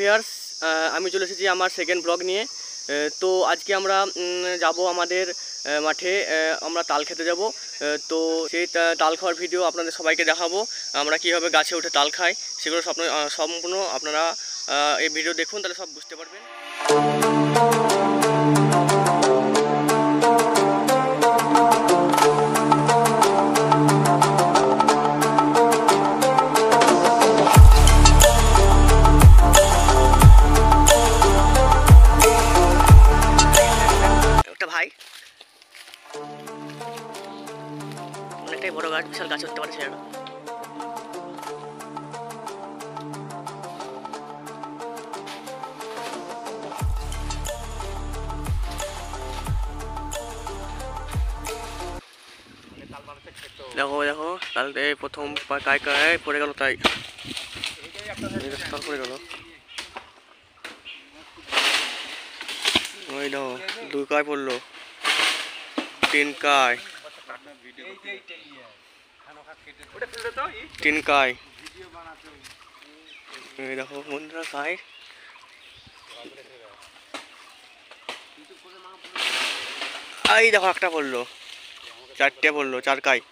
Viewers আমি চলে এসেছি আমার সেকেন্ড ব্লগ নিয়ে। তো আজকে আমরা যাব আমাদের মাঠে আমরা তাল খেতে যাব। তো সেই তাল খাওয়ার ভিডিও আপনাদের সবাইকে দেখাবো, আমরা কীভাবে গাছে উঠে তাল খাই, সেগুলো সম্পূর্ণ আপনারা এই ভিডিও দেখুন, তাহলে সব বুঝতে পারবেন। ভাই অনেকটাই বড় গাছ বিশাল গাছ উঠতে পারে সেটা দেখো দেখো তাহলে প্রথম কায় কায় পড়ে গেল তাই। পড়ে গেল। ওই দেখো দুই কায় পড়ল। তিন কায়। তিন কায়। এই দেখো বন্ধুরা, কায়। এই দেখো, একটা পড়ল। চারটে পড়ল, চার কায়।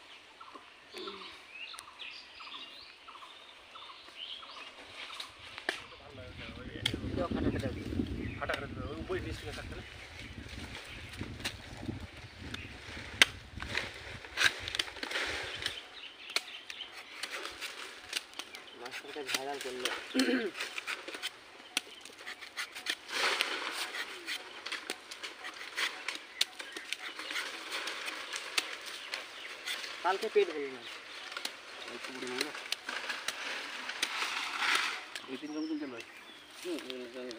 মাছটা ভাইরাল করলো কালকে পেট ভরল না দুই তিন জন চলে